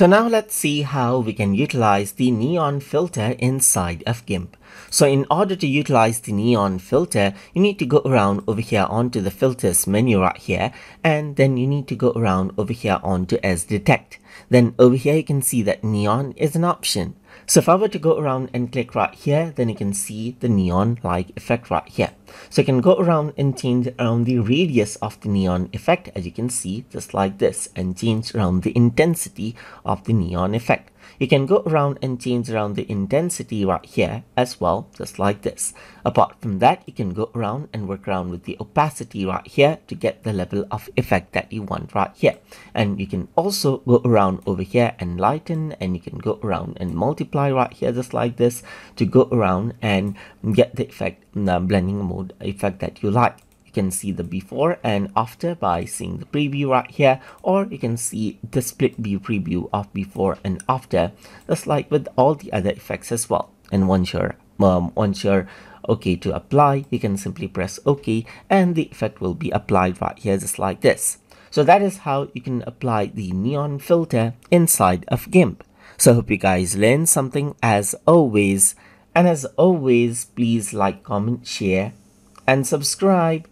So now let's see how we can utilize the neon filter inside of GIMP. So in order to utilize the neon filter, you need to go around over here onto the filters menu right here, and then you need to go around over here onto Edge-Detect. Then over here you can see that neon is an option. So if I were to go around and click right here, then you can see the neon like effect right here. So you can go around and change around the radius of the neon effect as you can see just like this and change around the intensity of the neon effect. You can go around and change around the intensity right here as well, just like this. Apart from that, you can go around and work around with the opacity right here to get the level of effect that you want right here. And you can also go around over here and lighten and you can go around and multiply right here just like this to go around and get the effect, the blending mode effect that you like you can see the before and after by seeing the preview right here or you can see the split view preview of before and after just like with all the other effects as well and once you're um, once you're okay to apply you can simply press ok and the effect will be applied right here just like this so that is how you can apply the neon filter inside of GIMP. So hope you guys learned something as always. And as always, please like, comment, share, and subscribe.